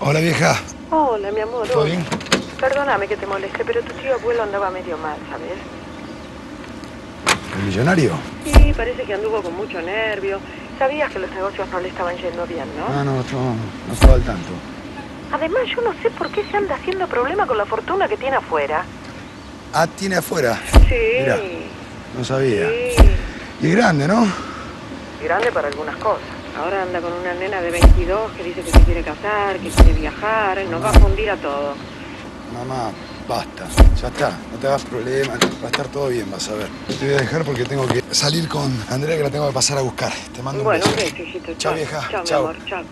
Hola, vieja. Hola, mi amor. ¿Todo bien? Perdóname que te moleste, pero tu tío abuelo andaba medio mal, ¿sabes? ¿El millonario? Sí, parece que anduvo con mucho nervio. Sabías que los negocios no le estaban yendo bien, ¿no? Ah, no, no, no estaba al tanto. Además, yo no sé por qué se anda haciendo problema con la fortuna que tiene afuera. Ah, tiene afuera. Sí. No sabía. Sí. Y grande, ¿no? Grande para algunas cosas. Ahora anda con una nena de 22 que dice que se quiere casar, que quiere viajar, nos va a fundir a todo. Mamá, basta. Ya está. No te hagas problemas. Va a estar todo bien, vas a ver. Te voy a dejar porque tengo que salir con Andrea que la tengo que pasar a buscar. Te mando Bueno, un un beso. beso, hijito. Chao, vieja. Chao, mi amor. Chao.